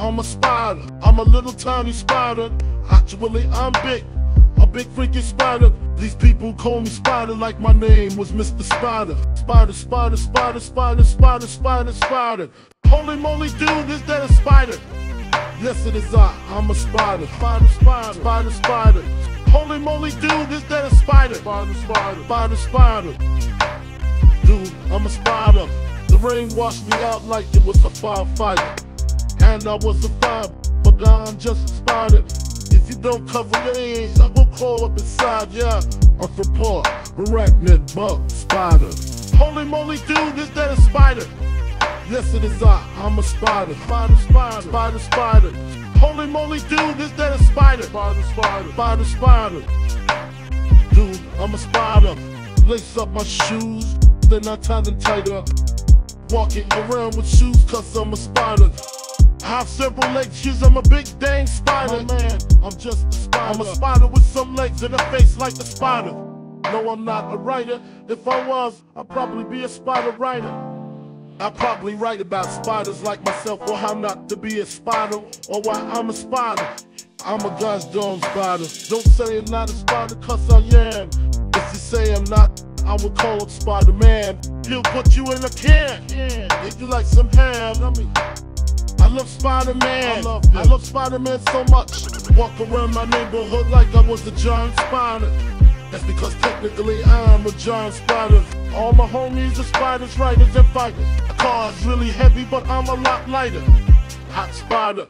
I'm a spider. I'm a little tiny spider. Actually, I'm big. A big freaking spider. These people call me Spider like my name was Mr. Spider. Spider, spider, spider, spider, spider, spider, spider. Holy moly, dude, is that a spider? Yes, it is I. I'm a spider. Spider, spider, spider, spider. Holy moly, dude, is that a spider? Spider, spider, spider, spider. Dude, I'm a spider. The rain washed me out like it was a firefighter. And I was a fire, but I'm just a spider. If you don't cover your ears, I will crawl up inside ya. A support, arachnid bug, spider. Holy moly, dude, is that a spider? Yes, it is I. I'm a spider. Spider, spider, spider, spider. Holy moly, dude, is that a spider? Spider, spider, spider, spider. Dude, I'm a spider. Lace up my shoes, then I tie them tighter. Walking around with shoes, cause I'm a spider. I have several legs, I'm a big dang spider. Oh, man, I'm just a spider. I'm a spider with some legs and a face like a spider. No, I'm not a writer. If I was, I'd probably be a spider writer. I probably write about spiders like myself or how not to be a spider or why I'm a spider. I'm a gosh darn spider. Don't say I'm not a spider cause I am. If you say I'm not, I will call it Spider-Man. He'll put you in a can. If you like some ham, I mean, I love Spider-Man. I love, I love Spider-Man so much. Walk around my neighborhood like I was a giant spider. That's because technically I'm a giant spider. All my homies are spiders, writers, and fighters. The car's really heavy, but I'm a lot lighter. Hot spider.